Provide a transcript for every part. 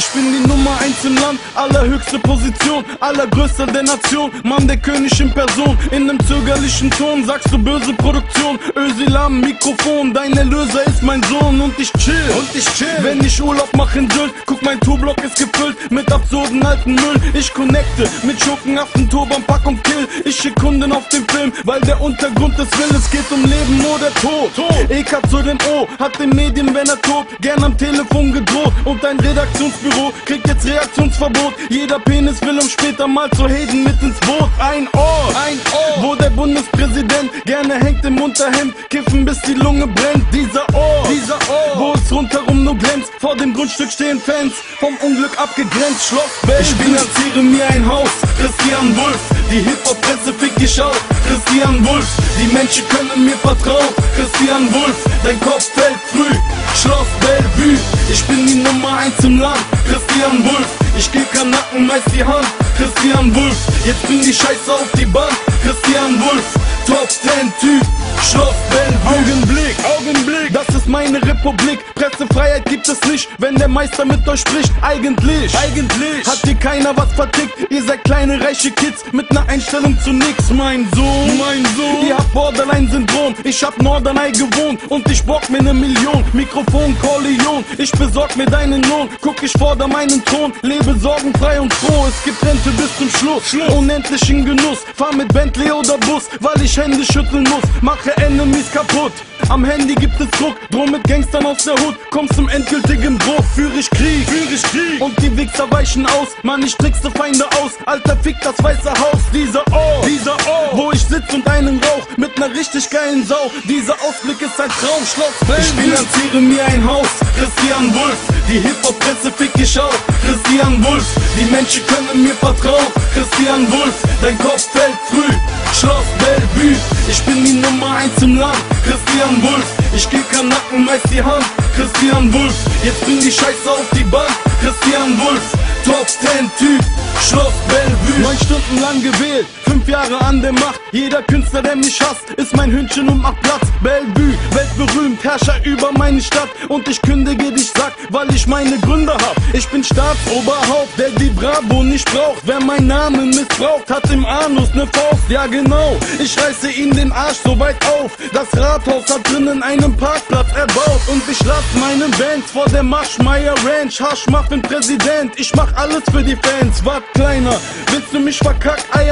Ich bin die Nummer eins im Land, allerhöchste Position, allergrößter der Nation, Mann der König in Person. In nem zögerlichen Ton sagst du böse Produktion, Ösilam Mikrofon, dein Erlöser ist mein Sohn und ich chill. Und ich chill. Wenn ich Urlaub mach in Sylt, guck mein Tourblock ist gefüllt mit absurden alten Müll. Ich connecte mit Schurkenaffen, Turban, Pack und Kill. Ich schick Kunden auf den Film, weil der Untergrund des Willens geht um Leben oder Tod. Tod. EK zu den O, hat den Medien, wenn er tot, gern am Telefon gedroht. Und dein Redaktionsbüro kriegt jetzt Reaktionsverbot. Jeder Penis will um später mal zu Heden mit ins Boot. Ein Ort, Ein Ort. wo der Bundespräsident gerne hängt im Unterhemd, kiffen bis die Lunge brennt. Dieser Ort, Dieser Ort. wo es rundherum nur glänzt. Vor dem Grundstück stehen Fans, vom Unglück abgegrenzt. Schloss Bell. Ich finanziere mir ein Haus, Christian Wulff. Die Hip-Hop-Presse fickt dich auf, Christian Wulff. Die Menschen können mir vertrauen, Christian Wulff. Dein Kopf fällt früh, Schloss Bellevue. Ich bin die Nummer eins im Land, Christian Wulff. Ich geb Kanacken meist die Hand, Christian Wulff. Jetzt bring die Scheiße auf die Bank, Christian Wulff. Top 10 Typ, Schloss Bellevue. Augenblick, Augenblick, das ist meine Republik. Pressefreiheit gibt es nicht, wenn der Meister mit euch spricht. Eigentlich, Eigentlich. hat hier keiner was vertickt. Ihr seid kleine reiche Kids mit ner Einstellung zu nix, mein Sohn. Mein Sohn. Ihr habt Borderline-Syndrom, ich hab Norderney gewohnt und ich bock mir ne Million. Mikrofon, Corleone, ich besorg mir deinen Lohn. Guck, ich forder meinen Thron, lebe sorgenfrei und froh. Es gibt Rente bis zum Schluss, Schluss. unendlichen Genuss. Fahr mit Bentley oder Bus, weil ich Hände schütteln muss. Mache Enemies kaputt. Am Handy gibt es Druck, drum mit Gangstern aus der Hut. Komm zum endgültigen Bruch, führ ich Krieg, Führ ich Krieg. Und die Wichser weichen aus, Mann, ich trickste Feinde aus. Alter, fick das weiße Haus, dieser Ort, Dieser Ort. wo ich sitz und einen Rauch mit ner richtig geilen Sau. Dieser Ausblick ist ein Traum, Schloss Ich finanziere mir ein Haus, Christian Wulff. Die Hip-Hop-Presse fick ich auf, Christian Wulff. Die Menschen können mir vertrauen, Christian Wulff. Dein Kopf fällt früh, Schloss Bellevue. Ich bin die Nummer eins im Land, Christian Wulff. Ich geb Kanacken meist die Hand, Christian Wulff. Jetzt bring die Scheiße auf die Bank, Christian Wulff. Top 10 Typ, Schloss Bellevue. Neun Stunden lang gewählt, fünf Jahre an der Macht. Jeder Künstler, der mich hasst, ist mein Hündchen und macht Platz. Bellevue, weltberühmt, Herrscher über meine Stadt. Und ich kündige dich, sag, weil ich meine Gründe hab. Ich bin Staatsoberhaupt, der die Bravo nicht braucht. Wer meinen Namen missbraucht, hat im Anus ne Faust. Ja genau, ich reiße ihm den Arsch so weit auf. Das Rathaus hat drinnen einen Parkplatz erbaut. Und ich lass meine Bands vor der Maschmeyer Ranch. Haschmuffin Präsident, ich mach alles für die Fans. Wart kleiner, willst du mich verkack? I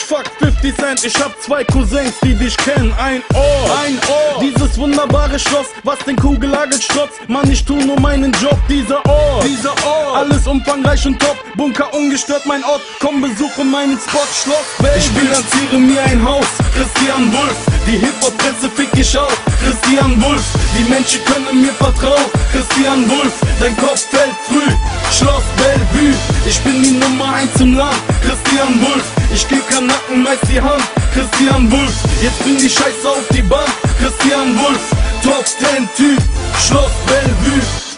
Mensch, fuck 50 Cent. Ich hab zwei Cousins, die dich kennen. Ein Ohr, Ein Ort. dieses wunderbare Schloss, was den Kugellagel strotzt. Mann, ich tu nur meinen Job, dieser Ort. Dieser Ort. Alles umfangreich und top, Bunker ungestört mein Ort. Komm, besuche meinen Spot, Schloss Bell. Ich finanziere mir ein Haus, Christian Wulff. Die Hip-Hop-Presse fick ich auf, Christian Wulff. Die Menschen können mir vertrauen, Christian Wulff. Dein Kopf fällt früh, Schloss Bellevue. Ich bin die Nummer eins im Land, Christian Wulff. Ich geb Kanacken meist die Hand, Christian Wulff. Jetzt bring die Scheiße auf die Bank, Christian Wulff. Top 10 Typ, Schloss Bellevue.